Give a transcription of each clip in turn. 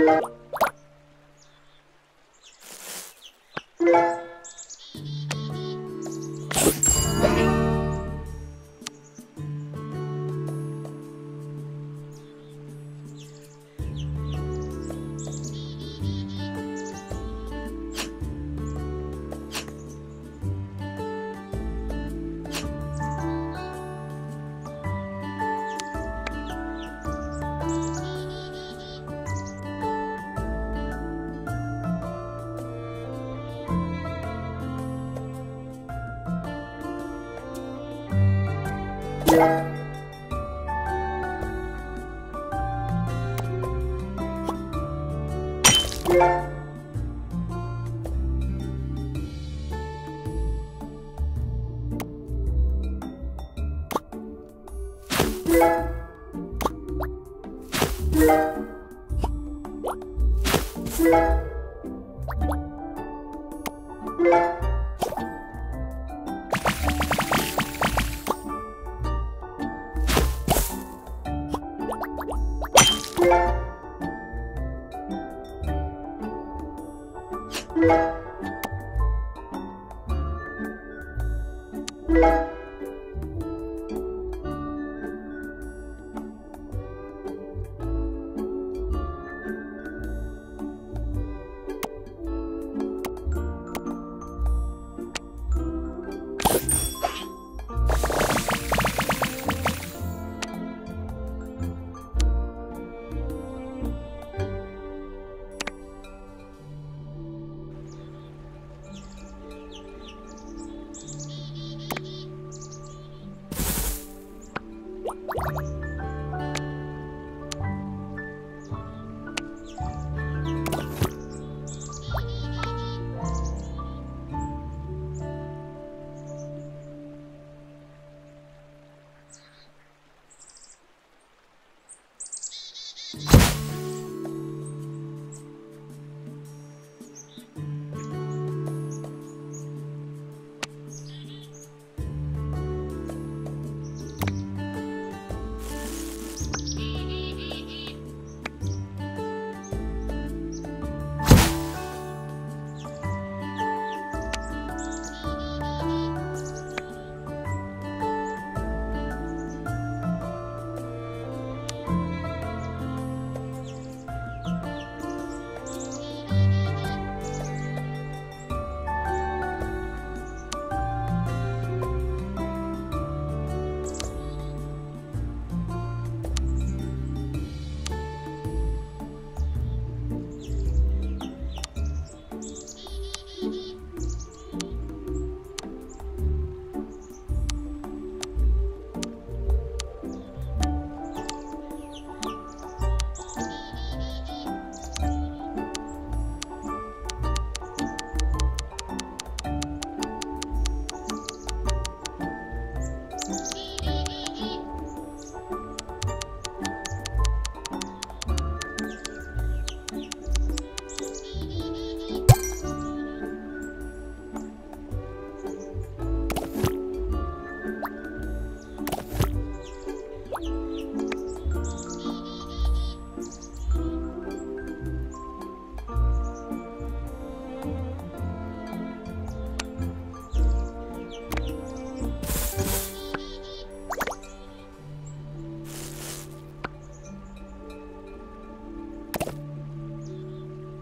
you. Yeah. Bye.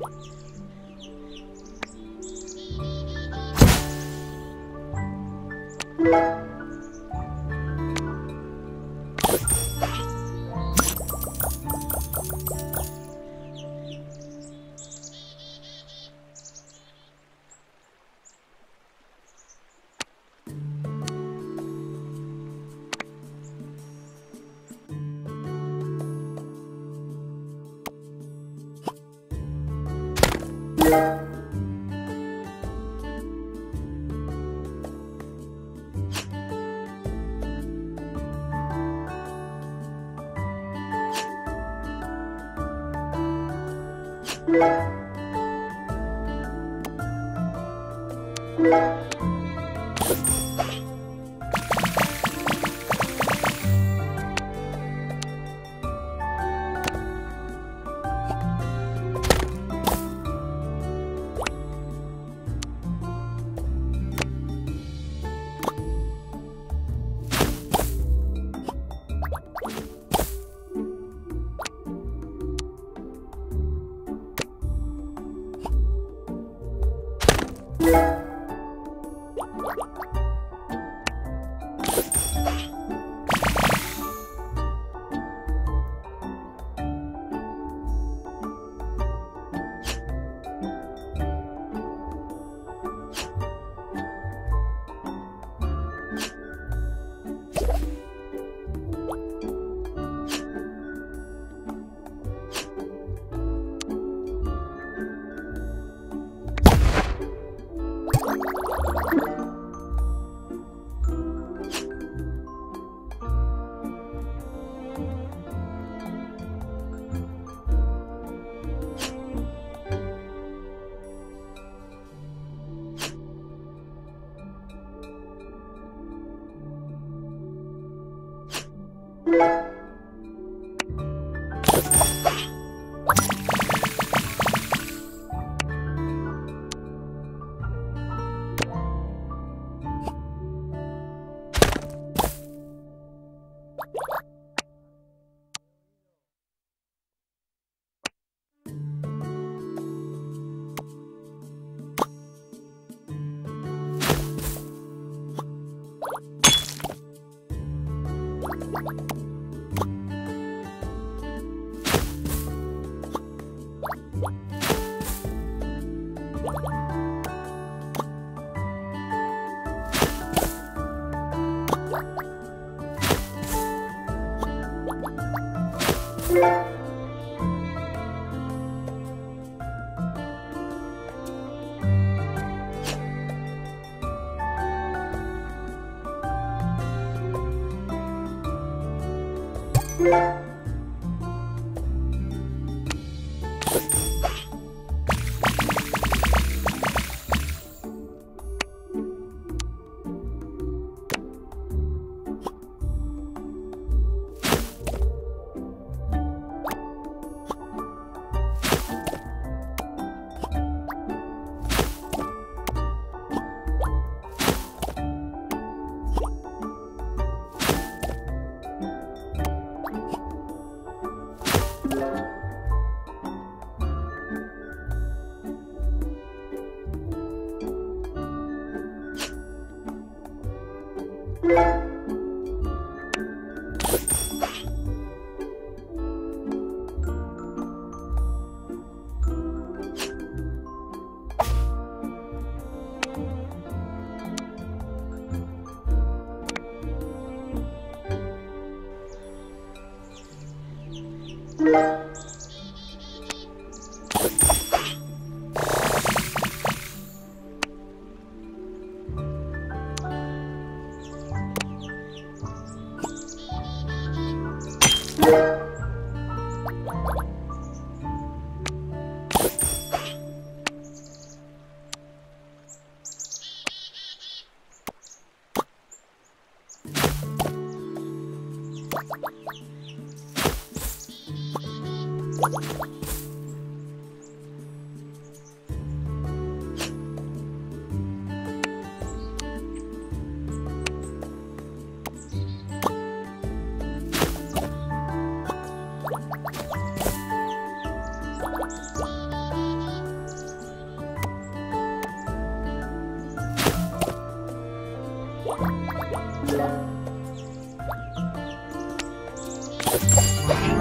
you Thank you. Música